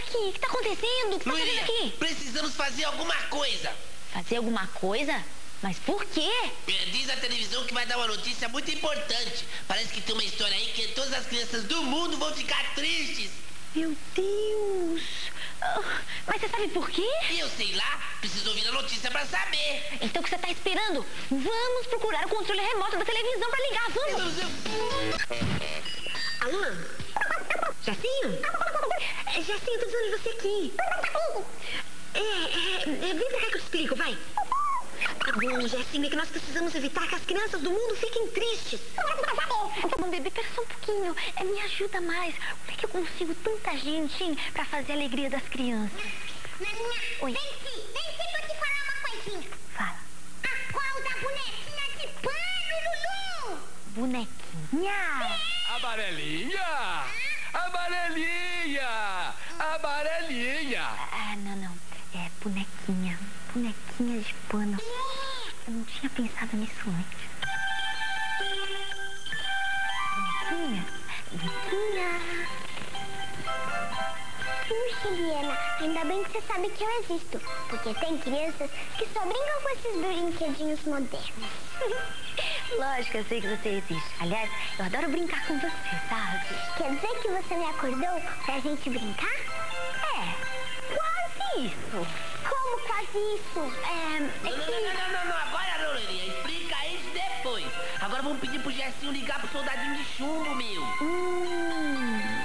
Rock, o que tá acontecendo? O que tá Luirinha, fazendo aqui? precisamos fazer alguma coisa. Fazer alguma coisa? Mas por quê? É, Diz a televisão que vai dar uma notícia muito importante. Parece que tem uma história aí que todas as crianças do mundo vão ficar tristes. Meu Deus! Ah, Mas você sabe por quê? Eu sei lá, preciso ouvir a notícia pra saber. Então o que você tá esperando? Vamos procurar o controle remoto da televisão pra ligar, vamos! Alô? Jacinho? É, Jacinho, eu tô precisando de você aqui. É, é, é, vem pra cá que eu te explico, vai. Tá bom, Jacinho, é que nós precisamos evitar que as crianças do mundo fiquem tristes. Bom, bebê, pera só um pouquinho. É, me ajuda mais. Como é que eu consigo tanta gente, hein, pra fazer a alegria das crianças? Naninha, Oi. vem sim, vem sim pra eu te falar uma coisinha. Fala. A qual da bonequinha de pano, Lulu? Bonequinha? Amarelinha! Amarelinha! Amarelinha! Ah, não, não. É bonequinha. Bonequinha de pano. Eu não tinha pensado nisso antes. Bonequinha? Bonequinha. Puxa, Eliana, ainda bem que você sabe que eu existo. Porque tem crianças que só brincam com esses brinquedinhos modernos. Lógico, eu sei que você existe. Aliás, eu adoro brincar com você, sabe? Quer dizer que você me acordou pra gente brincar? É, quase isso. Como quase isso? É, é Não, não, que... não, não, não, não, agora não, Luirinha. Explica isso depois. Agora vamos pedir pro Gessinho ligar pro soldadinho de chumbo, meu. Hum,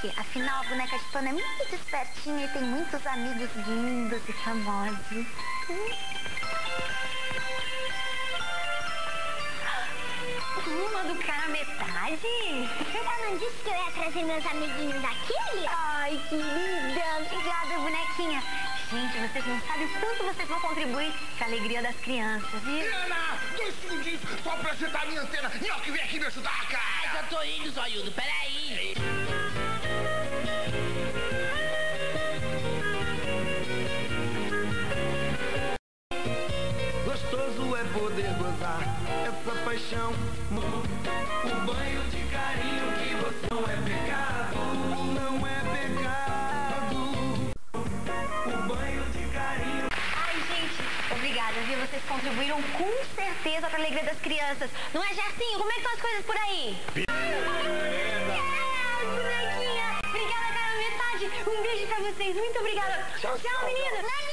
Que afinal a boneca de pano é muito espertinha e tem muitos amigos lindos e famosos. Uma do cara metade? Eu não disse que eu ia trazer meus amiguinhos aqui? Ai, que linda! Obrigada, bonequinha. Gente, vocês não sabem o quanto vocês vão contribuir com a alegria das crianças, viu? Ana, dois segundinhos só pra acertar a minha antena. Nhoque, vem aqui me ajudar, cara. Já tô indo, zoiudo, peraí. Gostoso essa paixão. O banho de carinho que você não é pecado, não é pecado. O banho de carinho. Ai, gente, obrigada, viu? Vocês contribuíram com certeza para a alegria das crianças. Não é, Gercinho? Como é que estão as coisas por aí? É, bonequinha! Obrigada, cara, metade. Um beijo pra vocês. Muito obrigada. Tchau, tchau meninas.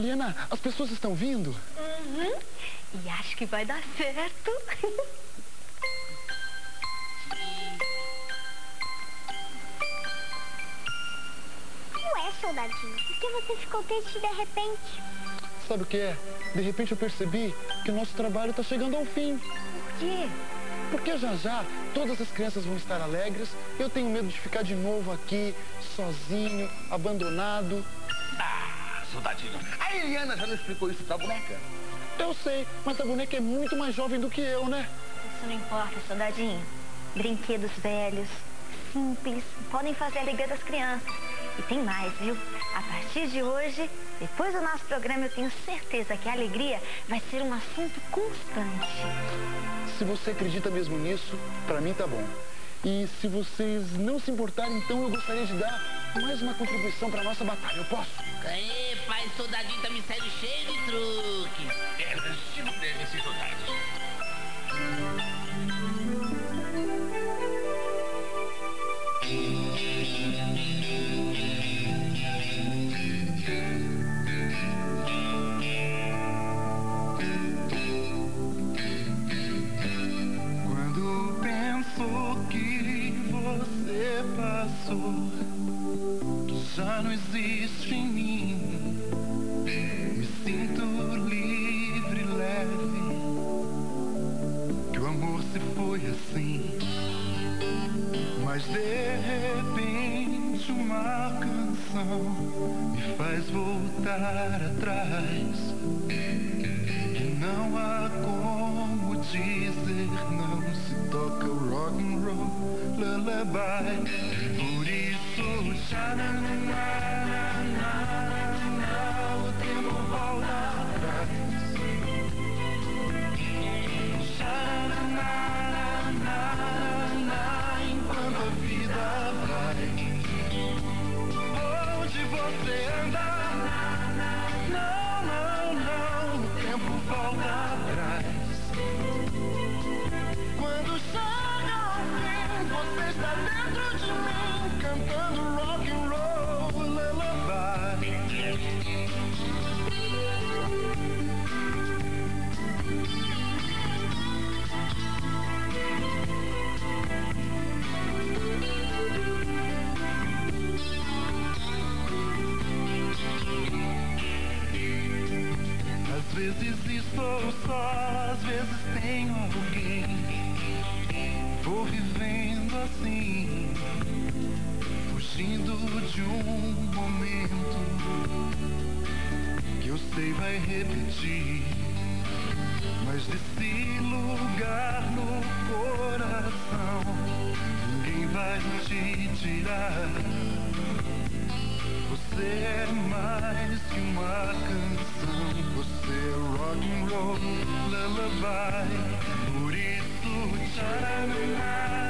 Eliana, as pessoas estão vindo? Uhum. E acho que vai dar certo. Ué, soldadinho, por que você ficou triste de repente? Sabe o que é? De repente eu percebi que o nosso trabalho está chegando ao fim. Por quê? Porque já já todas as crianças vão estar alegres. Eu tenho medo de ficar de novo aqui, sozinho, abandonado. Soldadinho. A Eliana já não explicou isso pra boneca? Eu sei, mas a boneca é muito mais jovem do que eu, né? Isso não importa, soldadinho. Brinquedos velhos, simples, podem fazer a alegria das crianças. E tem mais, viu? A partir de hoje, depois do nosso programa, eu tenho certeza que a alegria vai ser um assunto constante. Se você acredita mesmo nisso, pra mim tá bom. E se vocês não se importarem, então eu gostaria de dar mais uma contribuição pra nossa batalha. Eu posso? Aê, Rapaz, soldadinho tá me saindo cheio de truque. Deve ser soldado. Quando penso que você passou, já não existe em mim. Assim. Mas de repente uma canção me faz voltar atrás. E não há como dizer não se toca rock and roll lullaby. Por isso já não há de um momento que eu sei vai repetir. Mas desse lugar no coração, ninguém vai te tirar. Você é mais que uma canção, você é rock and roll, lullaby. Por isso, tcharam,